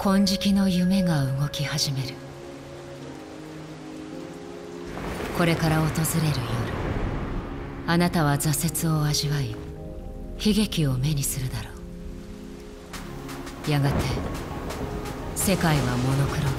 金色の夢が動き始めるこれから訪れる夜あなたは挫折を味わい悲劇を目にするだろうやがて世界はモノクロになる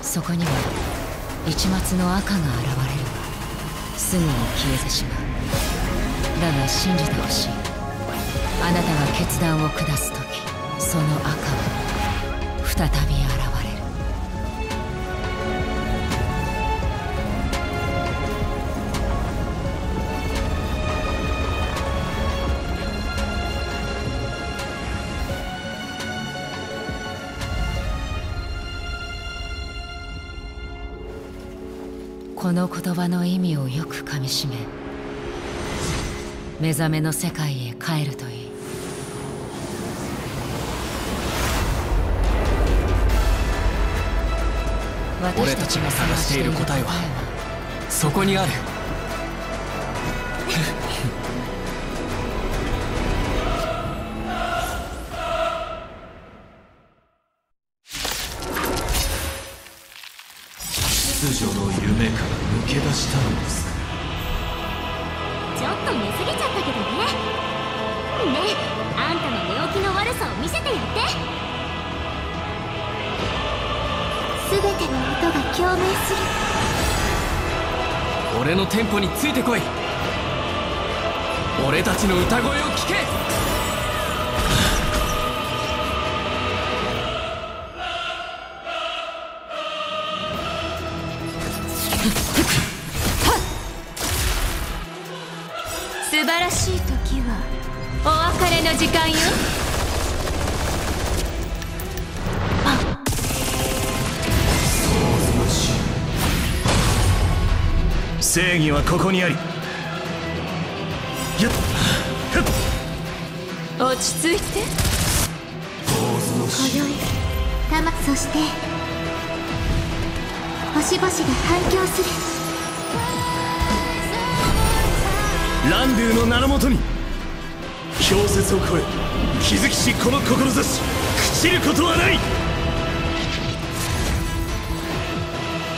そこには一抹の赤が現れるがすぐに消えてしまうだが信じてほしいあなたが決断を下す時その赤は再び現れる。この言葉の意味をよくかみしめ目覚めの世界へ帰るといい俺たちが探している答えはそこにある。秩序の夢から抜け出したのです。音が共鳴する。俺のテンポについてこい。俺たちの歌声を聞け。素晴らしい時はお別れの時間よ。正義はここにあり。やっ落ち着いて。今宵たまそして。星々が反響する。ランドゥの名のもとに。氷雪を越え気づきしこの志。朽ちることはない。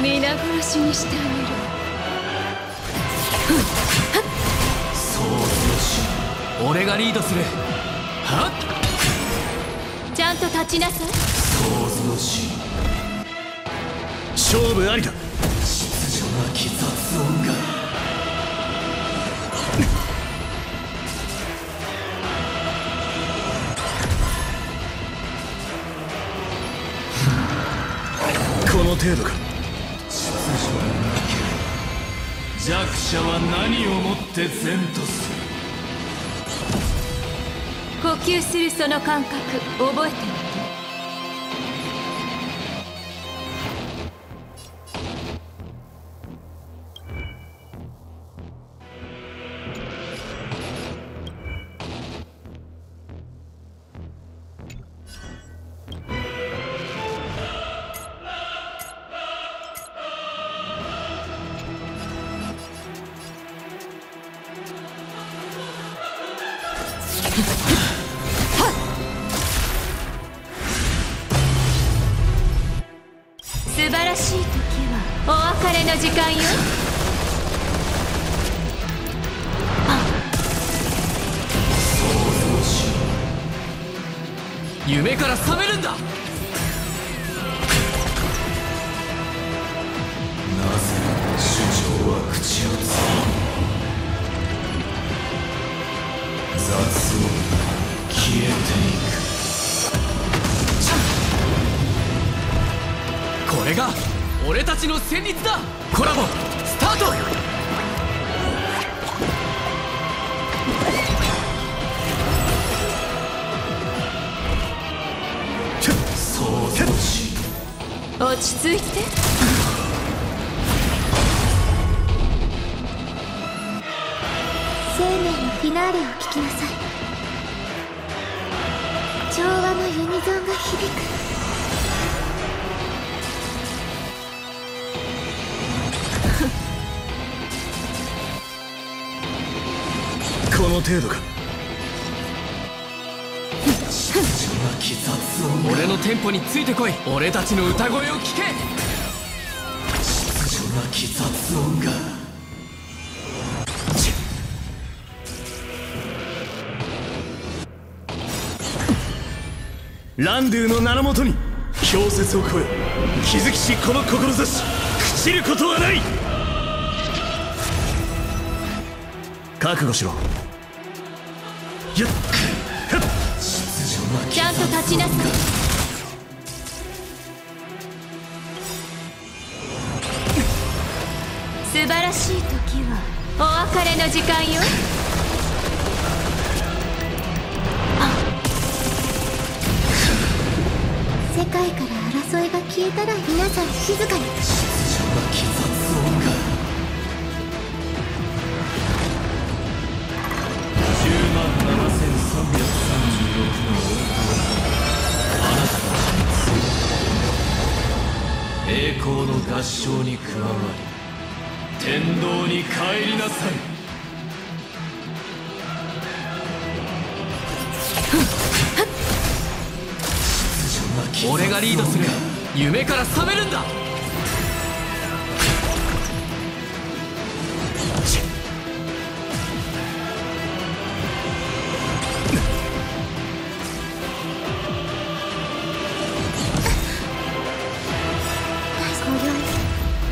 皆殺しにしてあげる俺がリードする。はっ？ちゃんと立ちなさい。勝負ありだ。秩序なき雑音が。この程度か弱者は何をもって善とする？呼吸するその感覚覚えてる？素晴らしい時はお別れの時間よ。夢から覚めるんだ。消えていく。これが俺たちの旋律だ。コラボスタート。落ち着いてィナーレを聞きなさい。調和のユニゾンが響く。この程度か。俺のテンポについてこい。俺たちの歌声を聞け。秩序なき雑音がランドゥの名のもとに氷雪を超え気づきしこの志朽ちることはない。覚悟しろ。やっ。ちゃんと立ちなさい。素晴らしい時はお別れの時間よ。世界から争いが消えたら皆さん静かに秩序なき雑音が10万7336のあなたが破滅する栄光の合唱に加わり天道に帰りなさい。俺がリードする。夢から覚めるんだ。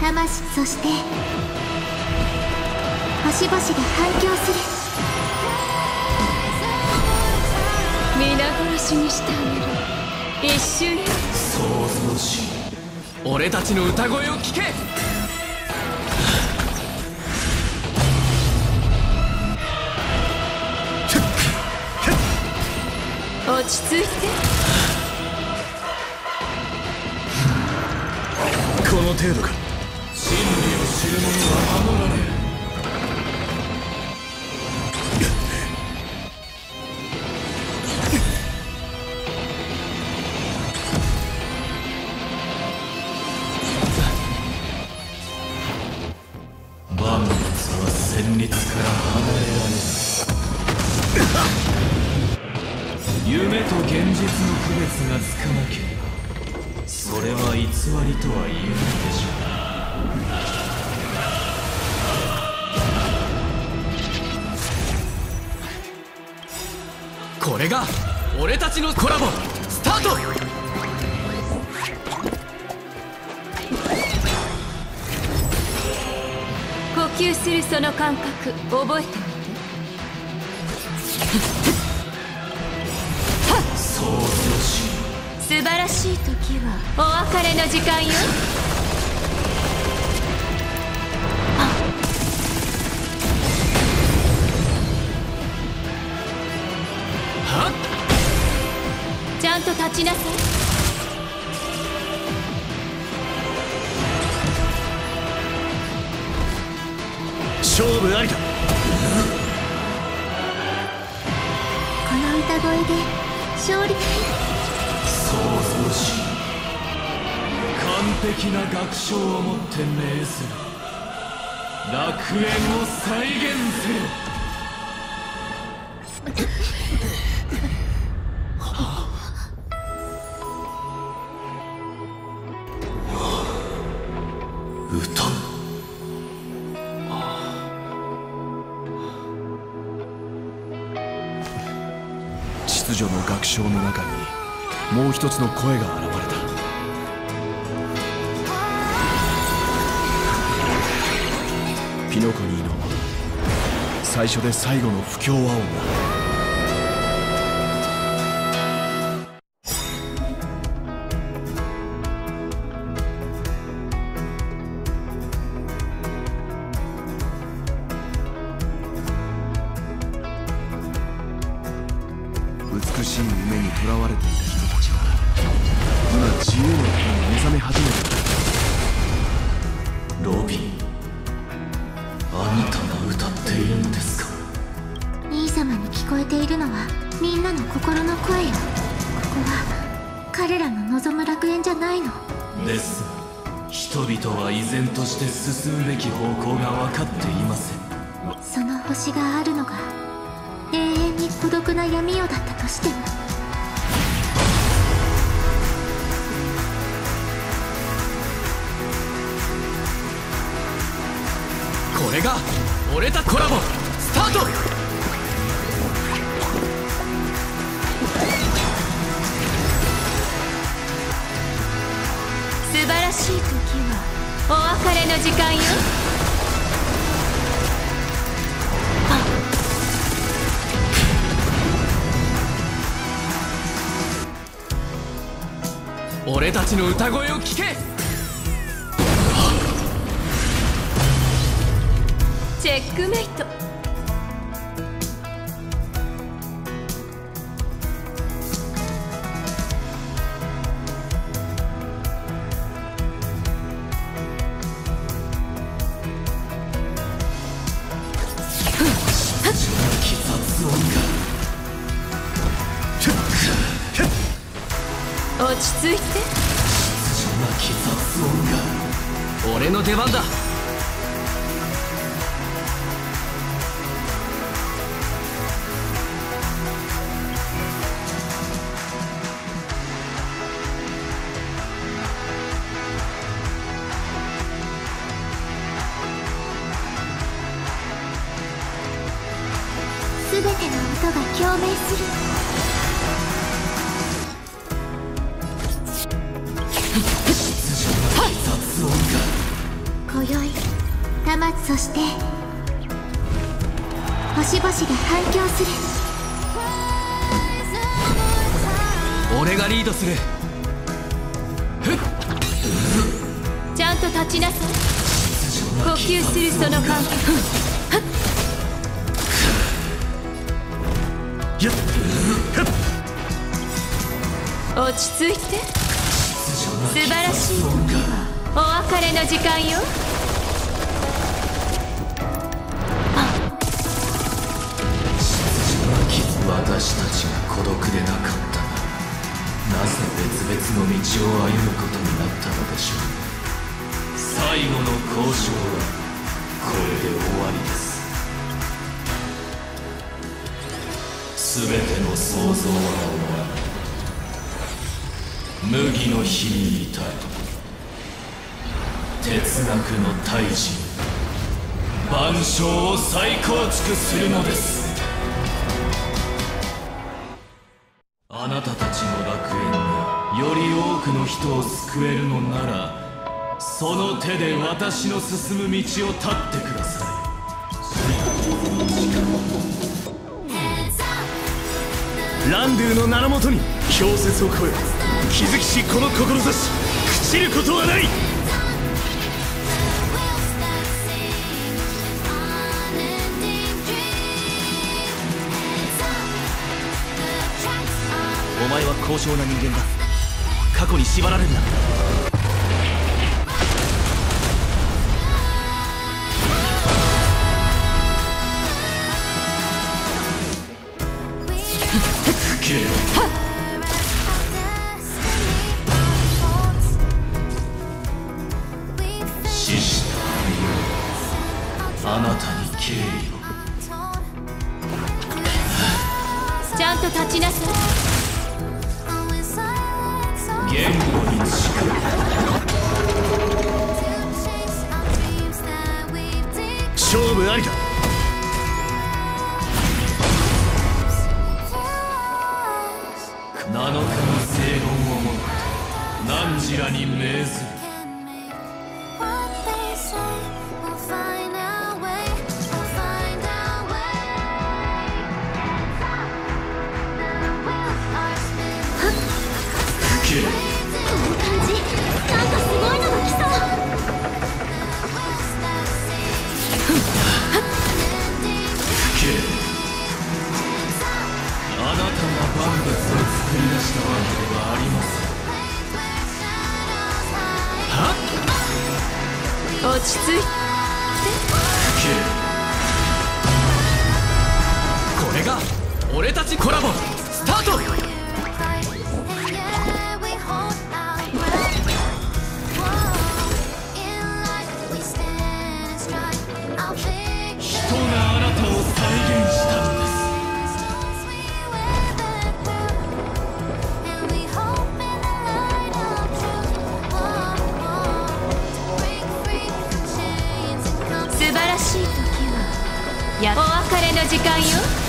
魂そして星々が反響する。皆殺しにしてあげる。一瞬。よ創造し俺たちの歌声を聞け。落ち着いて。この程度か。真理を知る者は守られる律から離れられない夢と現実の区別がつかなければそれは偽りとは言えないでしょう。これが俺たちのコラボスタートするその感覚覚えて創造し素晴らしい時はお別れの時間よ。ちゃんと立ちなさい声で勝利。創造し。完璧な学章をもって命ずる。楽園を再現せよ。もう一つの声が現れた。ピノコニーの最初で最後の不協和音だ。に聞こえているのはみんなの心の声よ。ここは彼らの望む楽園じゃないの。です。人々は依然として進むべき方向が分かっていません。その星があるのが永遠に孤独な闇夜だったとしても。これが俺たコラボ。スタート。素晴らしい時はお別れの時間よ。俺たちの歌声を聞け。チェックメイト落ち着いて。俺の出番だ。今宵玉津そして星々が反響する。俺がリードする。ちゃんと立ちなさい。呼吸するその感覚。落ち着いて素晴らしい。お別れの時間よ。私たちが孤独でなかったななぜ別々の道を歩むことになったのでしょう最後の交渉はこれで終わりです全ての想像は終わる麦の日にいた。哲学の大人万象を再構築するのです。あなたたちの楽園がより多くの人を救えるのならその手で私の進む道を立ってください。ランドゥの名のもとに氷雪を超え気づきしこの志朽ちることはない。お前は高尚な人間だ。過去に縛られるな。7日の正論をもって汝らに命ずる。落ち着いて。これが俺たちコラボ。スタート。別れの時間よ。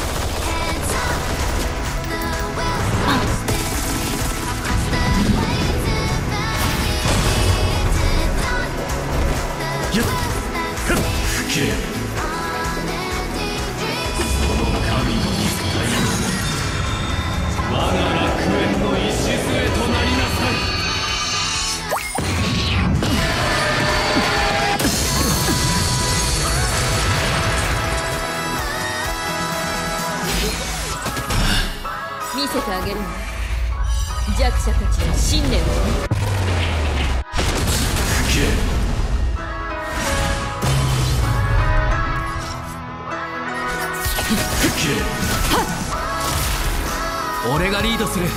俺がリードする。ち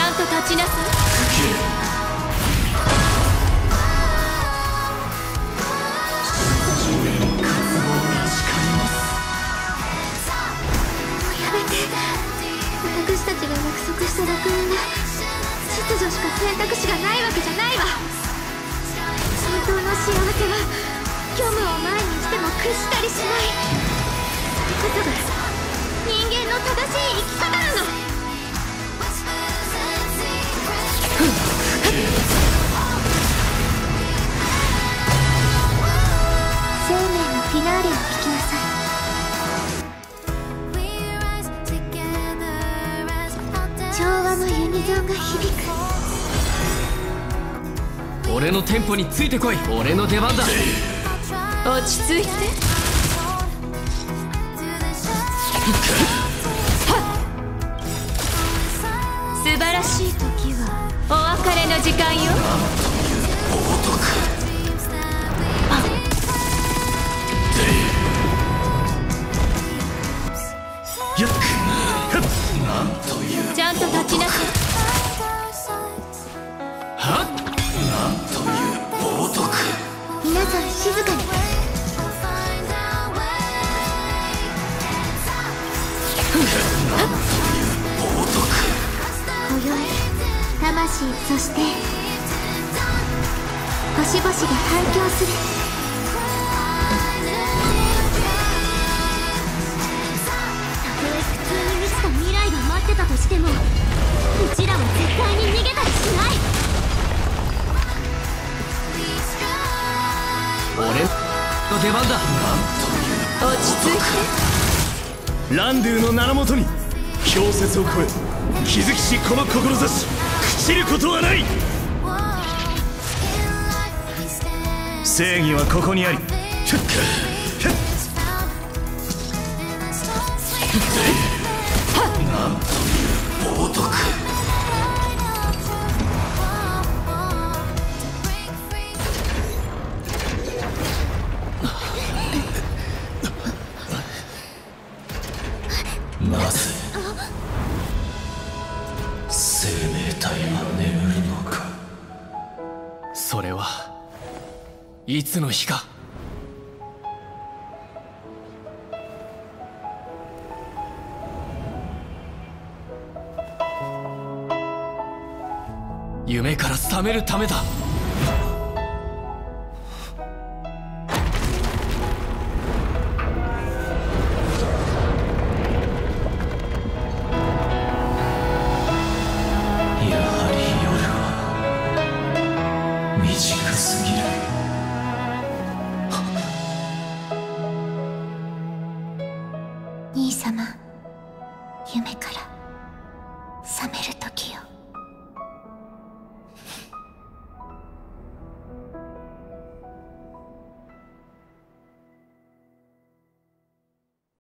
ゃんと立ちなさい。やめて。私たちが約束した楽園で秩序しか選択肢がないわけじゃないわ。本当の幸せは虚無を前にしても屈したしい生き方なの生命のフィナーレを聞きなさい。調和のユニゾンが響く。俺のテンポについてこい。俺の出番だ。落ち着いて。素晴らしい時はお別れの時間よ。ちゃんと立ちなさい。はっ。なんという冒涜。皆さん静かに魂そして星々が反響する。たとえ苦痛に満ちた未来が待ってたとしてもうちらは絶対に逃げたりしない。俺？の出番だ。落ち着いて。ランドゥの名のもとに氷雪を超え気づきしこの志ることはない。正義はここにありはいつの日か。夢から覚めるためだ。